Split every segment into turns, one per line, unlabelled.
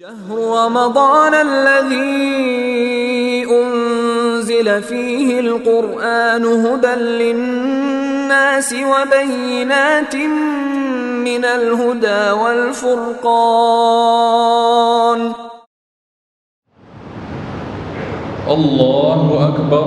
شهر رمضان الذي أنزل فيه القرآن هدى للناس وبينات من الهدى والفرقان.
الله أكبر.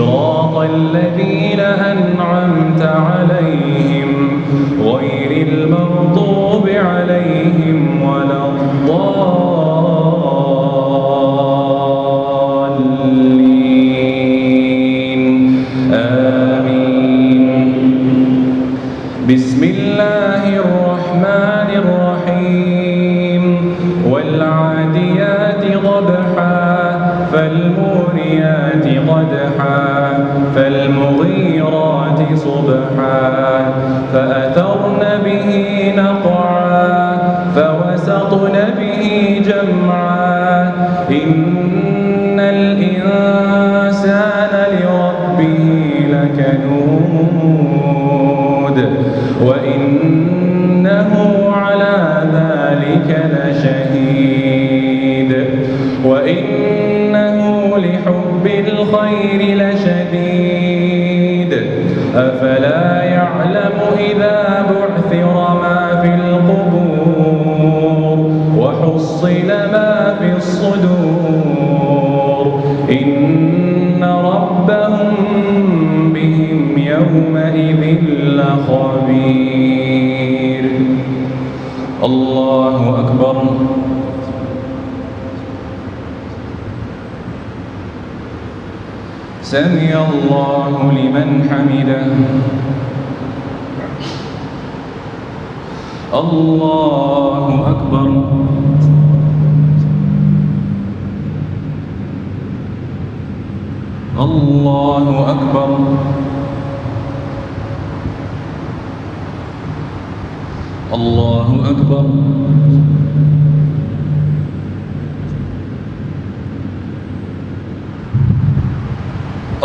صراط الذين أنعمت عليهم. به نقعا فوسطن به جمعا. إن الإنسان لربه لكنود. وإنه على ذلك لشهيد. وإنه لحب الخير لشديد. أفلا يعلم إذا بعثر ما في القبور وحصل ما في الصدور إن ربهم بهم يومئذ لخبير. الله أكبر. سمع الله لمن حمده. الله أكبر. الله أكبر. الله أكبر.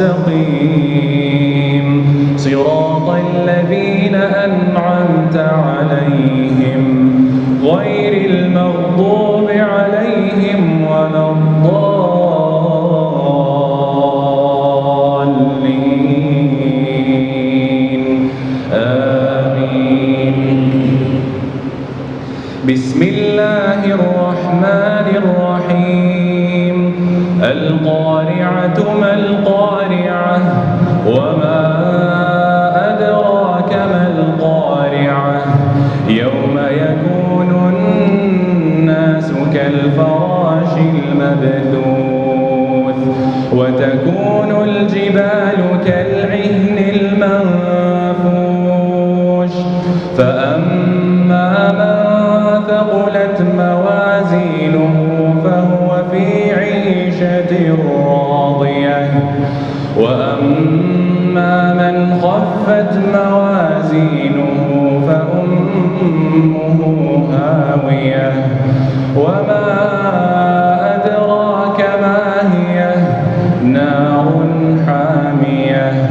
المستقيم. صراط الذين أنعمت عليهم غير المغضوب عليهم ولا الضالين. آمين. بسم الله الرحمن الرحيم. القارعة ما القارعة وما أدراك ما القارعة يوم يكون الناس كالفراش المبثوث وتكون الجبال كالعهن المنفوش فأما من ثقلت وأما من خفت موازينه فأمه هاوية. وما أدراك ما هي؟ نار حامية.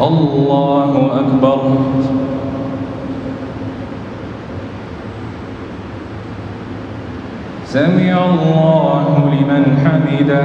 الله أكبر. سمع الله لمن حمده.